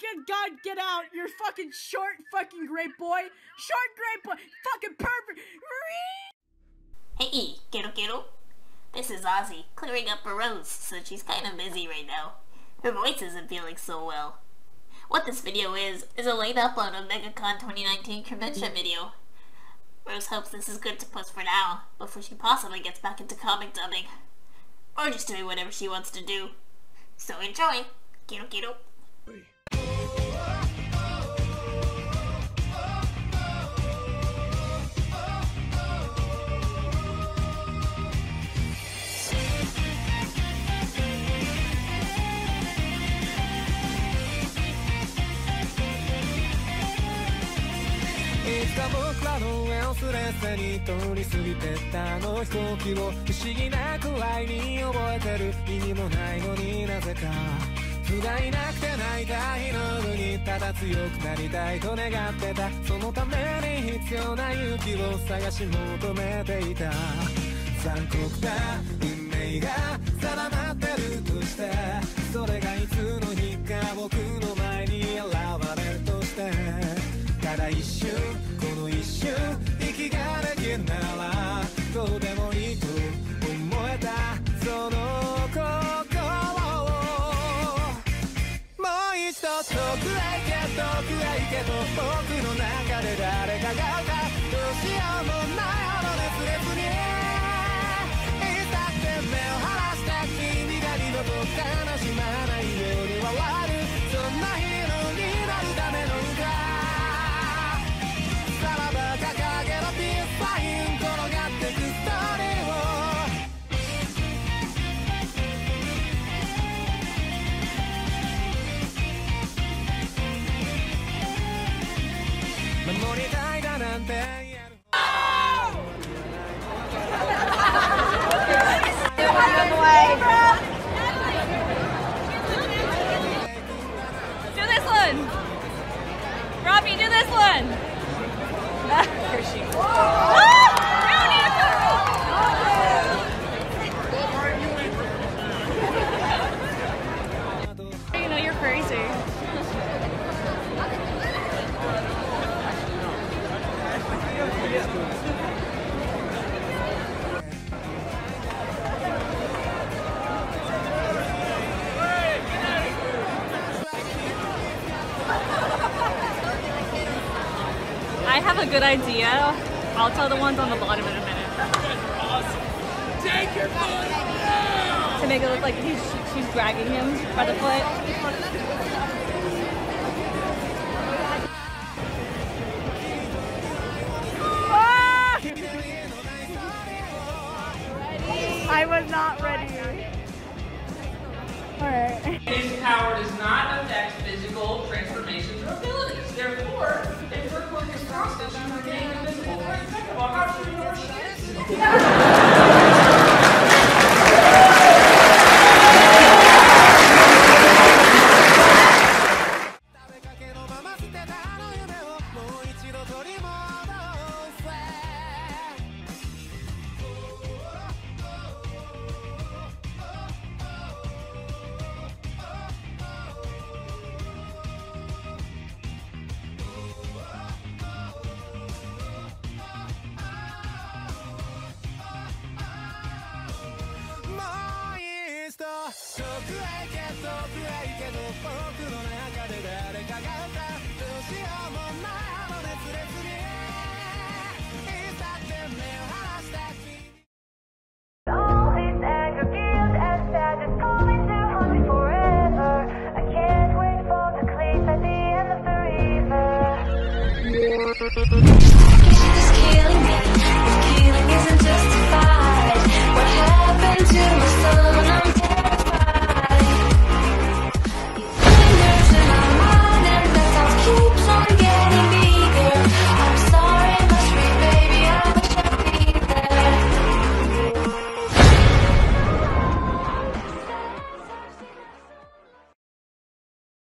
get God, get out! You're fucking short, fucking great boy. Short, great boy. Fucking perfect. Hey, kiddo kiddo. This is Aussie, clearing up a rose, so she's kind of busy right now. Her voice isn't feeling so well. What this video is, is a late upload of MegaCon 2019 convention video. Rose hopes this is good to post for now, before she possibly gets back into comic dubbing. Or just doing whatever she wants to do. So enjoy! Kiddo kiddo. いつか僕らの上をすれすれに通り過ぎてったあの飛行機を不思議なくらいに覚えてる意味もないのになぜか不甲斐なくて泣いた日の夜にただ強くなりたいと願ってたそのために必要な勇気を探し求めていた残酷な運命が定まってるとしてそれがいつの日か僕の前に現れるとしてただ一瞬け遠くへ行けと僕の中で誰かが歌うどうしようもりたいだなんて have a good idea. I'll tell the ones on the bottom in a minute. Take your foot To make it look like he's, she's dragging him by the foot. 遠くへ行け遠くへ行けと僕の中で誰かが歌うどうしようもないあの熱烈にいつだって目を離した君 All these anger, guilt, and sadness coming to haunt me forever. I can't wait for the clean at the end of the river.